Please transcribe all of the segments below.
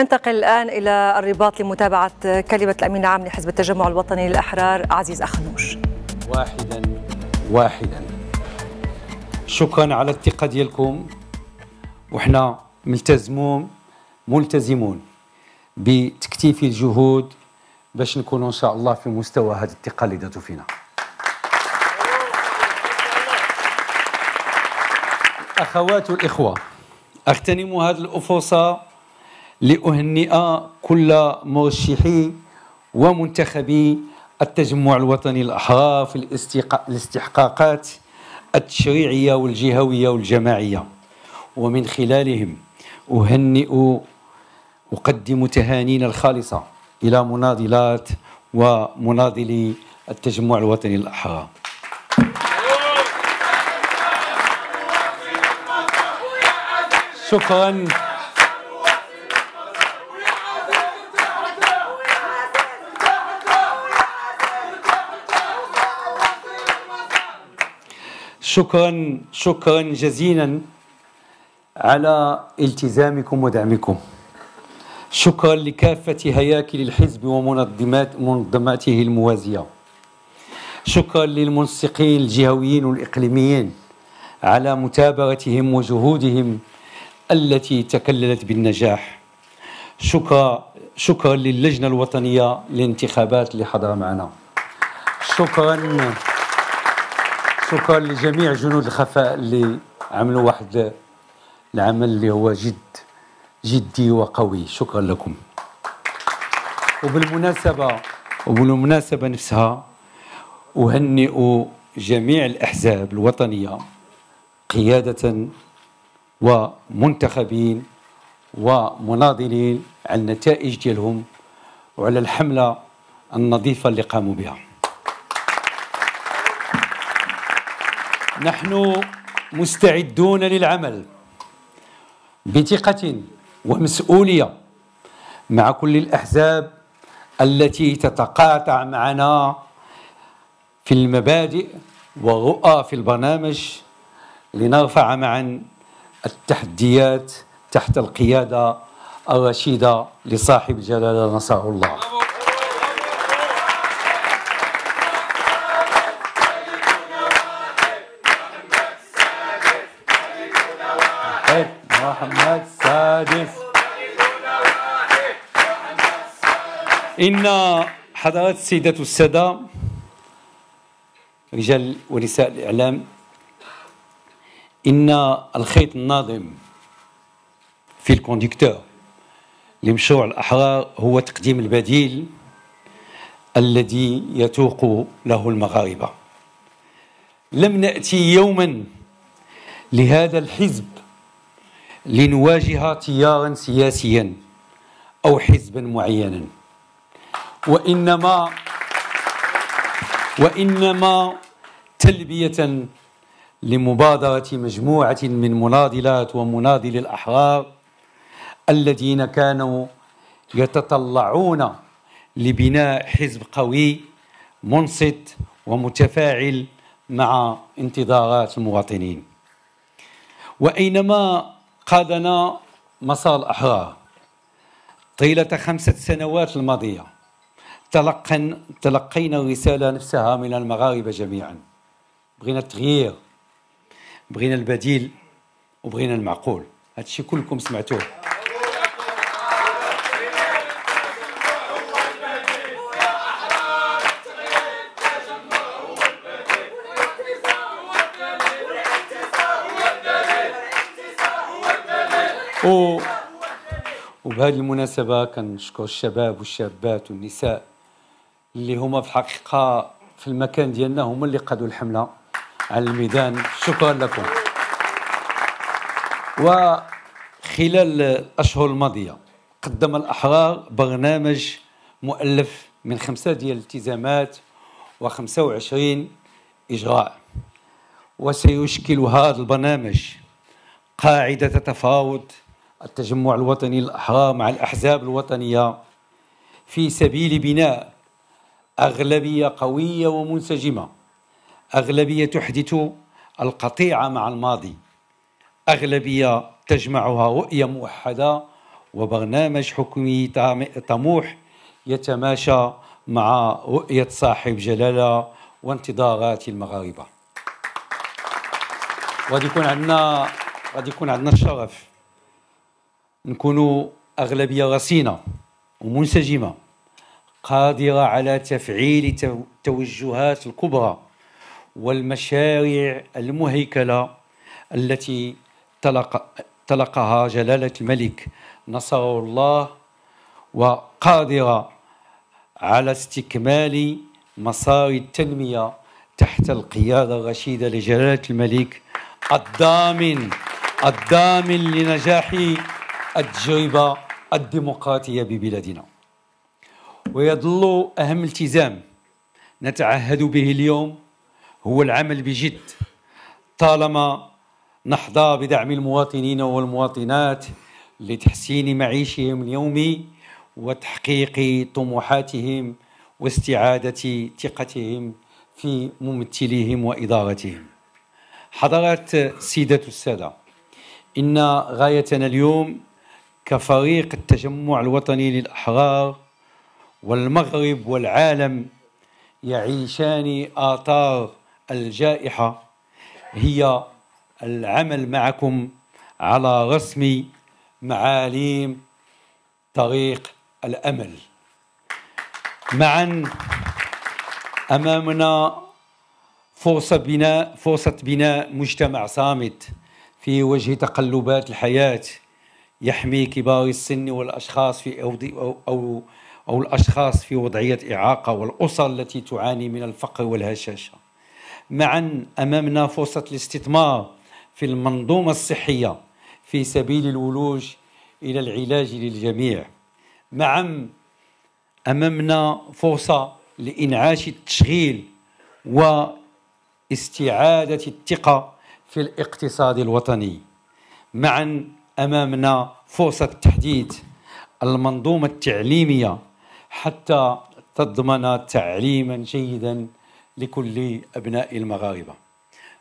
ننتقل الآن إلى الرباط لمتابعة كلمة الأمين العام لحزب التجمع الوطني للأحرار عزيز أخنوش واحدا واحدا. شكرا على الثقة ديالكم. وحنا ملتزمون ملتزمون بتكتيف الجهود باش نكونوا إن شاء الله في مستوى هذه الثقة اللي داتوا فينا. أخوات الإخوة أغتنم هذه الافوصه لأهنئ كل مرشحي ومنتخبي التجمع الوطني الأحرار في الاستحقاقات التشريعية والجهوية والجماعية. ومن خلالهم أهنئ اقدم تهانينا الخالصة إلى مناضلات ومناضلي التجمع الوطني الأحرار. شكرا. شكرا شكرا جزيلا على التزامكم ودعمكم. شكرا لكافة هياكل الحزب ومنظمات منظماته الموازية. شكرا للمنسقين الجهويين والإقليميين على متابعتهم وجهودهم التي تكللت بالنجاح. شكرا شكرا للجنة الوطنية للانتخابات اللي حضر معنا. شكرا. شكرا لجميع جنود الخفاء اللي عملوا واحد العمل اللي هو جد جدي وقوي. شكرا لكم. وبالمناسبة وبالمناسبة نفسها أهنئ جميع الأحزاب الوطنية قيادة ومنتخبين ومناضلين على النتائج ديالهم وعلى الحملة النظيفة اللي قاموا بها. نحن مستعدون للعمل. بثقة ومسؤولية مع كل الأحزاب التي تتقاطع معنا في المبادئ والرؤى في البرنامج لنرفع معا التحديات تحت القيادة الرشيدة لصاحب الجلالة نصره الله. إن حضرات السيدات والسادة رجال ونساء الإعلام إن الخيط الناظم في الكونديكتور لمشروع الأحرار هو تقديم البديل الذي يتوق له المغاربة. لم نأتي يوما لهذا الحزب لنواجه تيارا سياسيا أو حزبا معينا. وإنما وإنما تلبية لمبادرة مجموعة من مناضلات ومناضلي الأحرار الذين كانوا يتطلعون لبناء حزب قوي منصت ومتفاعل مع انتظارات المواطنين. وأينما قادنا مسار الأحرار طيلة خمسة سنوات الماضية تلقن تلقينا الرسالة نفسها من المغاربة جميعا بغينا التغيير بغينا البديل وبغينا المعقول هذا الشيء كلكم سمعتوه. وبهذه المناسبة كنشكر الشباب والشابات والنساء اللي هما في الحقيقة في المكان ديالنا هما اللي قادوا الحملة على الميدان. شكرا لكم. وخلال الأشهر الماضية قدم الأحرار برنامج مؤلف من خمسة ديال الالتزامات وخمسة وعشرين إجراء. وسيشكل هذا البرنامج قاعدة تفاوض التجمع الوطني الأحرار مع الأحزاب الوطنية في سبيل بناء أغلبية قوية ومنسجمة. أغلبية تحدث القطيعة مع الماضي. أغلبية تجمعها رؤية موحدة وبرنامج حكومي طموح يتماشى مع رؤية صاحب جلالة وانتظارات المغاربة. وغادي يكون عندنا غادي يكون عندنا الشرف. نكونوا أغلبية رصينة ومنسجمة. قادرة على تفعيل التوجهات الكبرى والمشاريع المهيكلة التي تلق تلقها جلالة الملك نصره الله وقادرة على استكمال مسار التنمية تحت القيادة الرشيدة لجلالة الملك الضامن الضامن لنجاح التجربة الديمقراطية ببلادنا. ويظل أهم التزام نتعهد به اليوم هو العمل بجد. طالما نحظى بدعم المواطنين والمواطنات لتحسين معيشهم اليومي وتحقيق طموحاتهم واستعادة ثقتهم في ممثليهم وإدارتهم. حضرات سيدة السادة إن غايتنا اليوم كفريق التجمع الوطني للأحرار والمغرب والعالم يعيشان آثار الجائحة. هي العمل معكم على رسم معاليم طريق الأمل. معا أمامنا فرصة بناء فرصة بناء مجتمع صامت في وجه تقلبات الحياة يحمي كبار السن والأشخاص في أو, أو أو الأشخاص في وضعية إعاقة والأسر التي تعاني من الفقر والهشاشة. معا أمامنا فرصة الاستثمار في المنظومة الصحية في سبيل الولوج إلى العلاج للجميع. معا أمامنا فرصة لإنعاش التشغيل واستعادة الثقة في الاقتصاد الوطني. معا أمامنا فرصة تحديد المنظومة التعليمية حتى تضمن تعليما جيدا لكل أبناء المغاربة.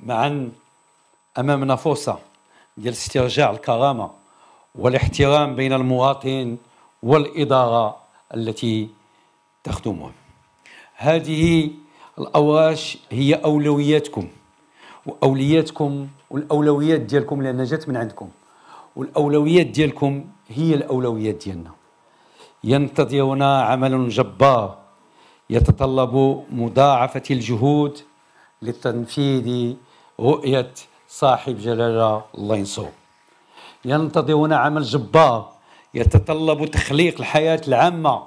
معا أمامنا فرصة ديال استرجاع الكرامة والاحترام بين المواطن والإدارة التي تخدمه. هذه الأواش هي أولوياتكم وأولياتكم والأولويات ديالكم لأنها جات من عندكم. والأولويات ديالكم هي الأولويات ديالنا. ينتظرنا عمل جبار يتطلب مضاعفة الجهود لتنفيذ رؤية صاحب جلالة الله ينصره. ينتظرنا عمل جبار يتطلب تخليق الحياة العامة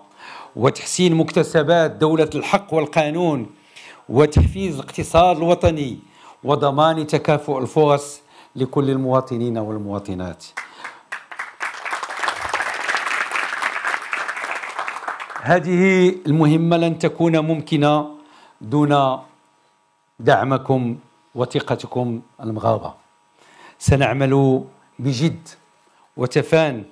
وتحسين مكتسبات دولة الحق والقانون وتحفيز الاقتصاد الوطني وضمان تكافؤ الفرص لكل المواطنين والمواطنات. هذه المهمة لن تكون ممكنة دون دعمكم وثقتكم المغاربة. سنعمل بجد وتفان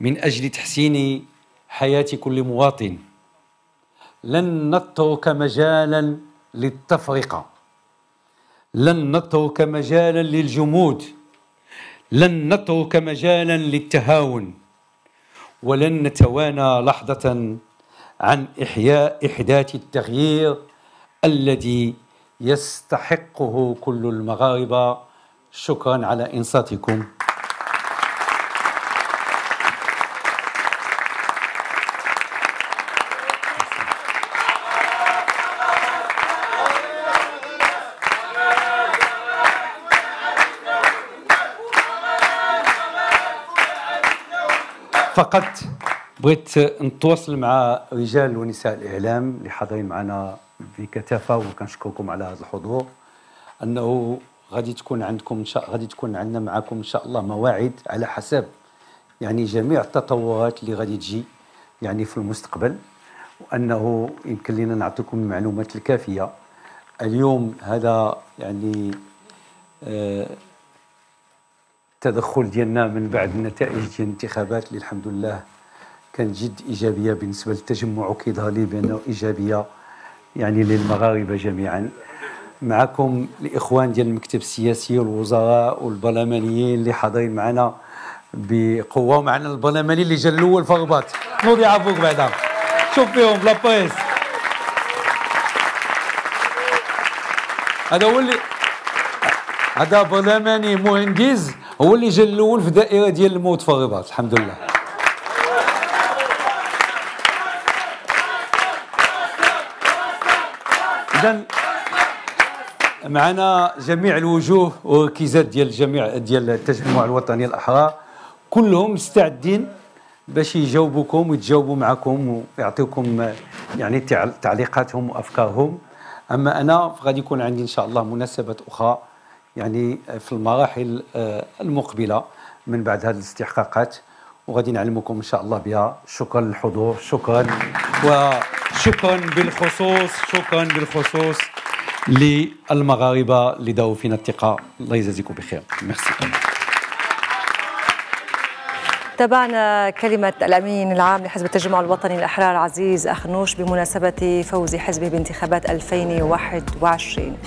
من أجل تحسين حياة كل مواطن. لن نترك مجالا للتفرقة. لن نترك مجالا للجمود. لن نترك مجالا للتهاون. ولن نتوانى لحظة عن إحياء إحداث التغيير الذي يستحقه كل المغاربة. شكرا على إنصاتكم. فقط بغيت نتواصل مع رجال ونساء الإعلام اللي حاضرين معنا بكثافه وكنشكركم على هذا الحضور. أنه غادي تكون عندكم إن شاء غادي تكون عندنا معكم إن شاء الله مواعيد على حسب يعني جميع التطورات اللي غادي تجي يعني في المستقبل. وأنه يمكن لنا نعطيكم المعلومات الكافية. اليوم هذا يعني آه التدخل ديالنا من بعد النتائج ديال الانتخابات اللي الحمد لله كانت جد إيجابية بالنسبة للتجمع وكيظهر لي بأنه إيجابية يعني للمغاربة جميعا. معكم الإخوان ديال المكتب السياسي والوزراء والبرلمانيين اللي حاضرين معنا بقوة ومعنا البرلماني اللي جا الأول في الرباط نوضي عفوك بعدا. شوف فيهم لابيس هذا هو اللي هذا برلماني مهندس هو اللي جا الأول في دائرة ديال الموت في الرباط الحمد لله. اذا معنا جميع الوجوه وركيزات ديال جميع ديال التجمع الوطني الاحرار كلهم مستعدين باش يجاوبوكم ويتجاوبوا معكم ويعطيوكم يعني تعليقاتهم وأفكارهم. أما أنا غادي يكون عندي إن شاء الله مناسبات أخرى يعني في المراحل آه، المقبلة من بعد هذه الاستحقاقات وغادي نعلمكم إن شاء الله بها. شكرا للحضور شكرا وشكرا بالخصوص شكرا بالخصوص للمغاربة اللي داو فينا الثقه الله يجازيكم بخير. ميرسي تابعنا كلمة الأمين العام لحزب التجمع الوطني الأحرار عزيز أخنوش بمناسبة فوز حزبه بانتخابات 2021